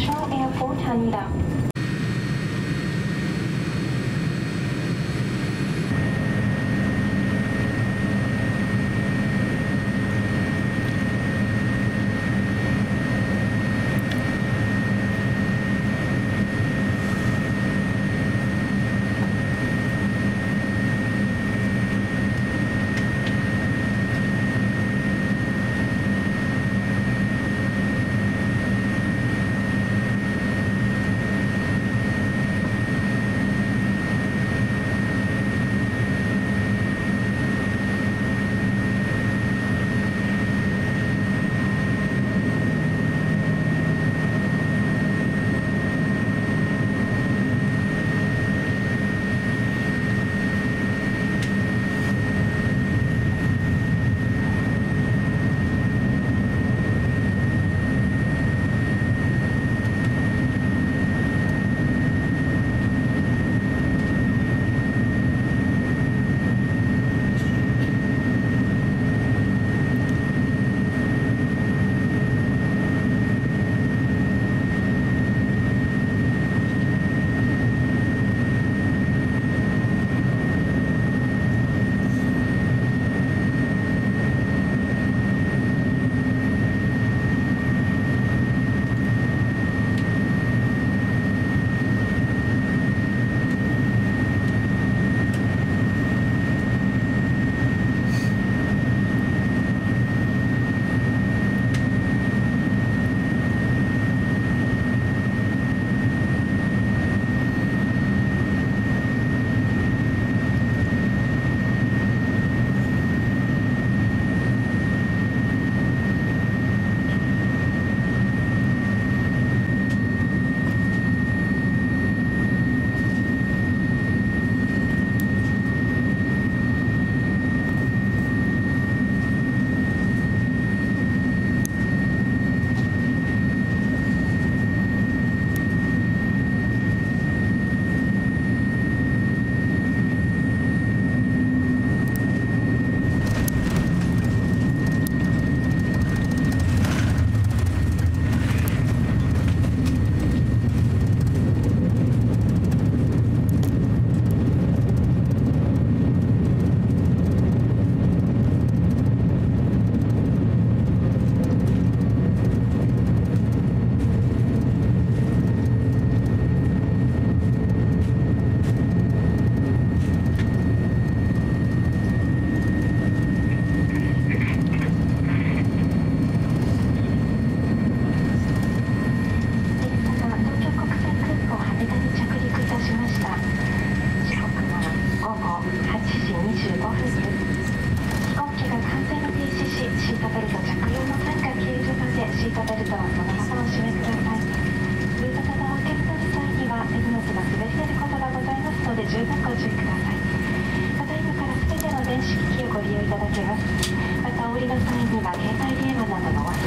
International Airport Haneda.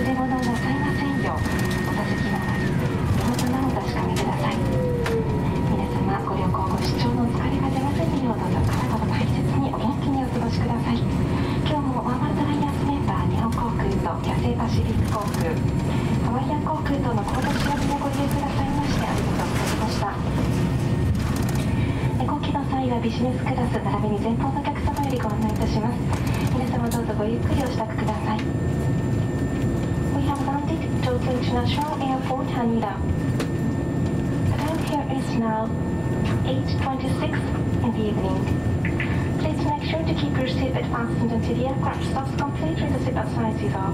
れ物をなさいませんようお座席の前そのなお確かめください皆様ご旅行ご視聴のお疲れが出ませ。んようどうぞ体を大切にお元気にお過ごしください今日もワンマールドライアンスメンバー日本航空と野生パシフィック航空ハワイアン航空との行動調べをご利用くださいましてありがとうございました今機の際はビジネスクラス並びに前方のお客様よりご案内いたします。皆様どうぞごゆっくりお支度 International Airport Haneda The time here is now 8.26 in the evening Please make sure to keep your seatbelt fastened until the aircraft stops completely the seatbelt signs is off.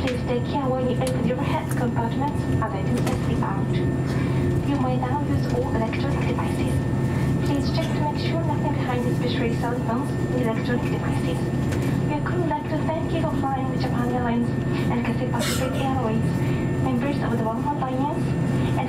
Please take care when you open your head compartments as I do sleep out. You may now use all electronic devices. Please check to make sure nothing behind especially cell phones and electronic devices. We are crew like to thank you for flying with Japan Airlines and Cathay Pacific Airways, members of the One Alliance, and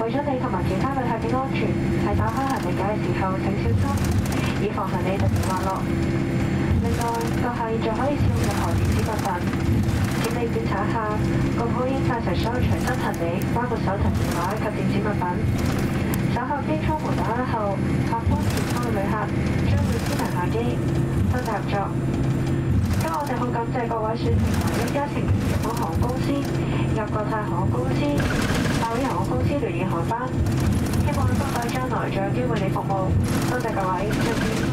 為咗你同埋其他旅客嘅安全，喺打開行李架嘅時候請小心，以防行李突然滑落。另外，閣下現在可以使用任何電子物品。請你檢查一下，個鋪應帶齊所有隨身行李，包括手提電話及電子物品。稍後機艙門打開後，客艙前方嘅旅客將會先行下機，多謝合作。今日我哋好感謝各位選乘同一家成員日本航空公司及國泰航空公司、 大會航空公司聯營航班，希望喺不久將來仲有機會你服務。多謝各位，再見。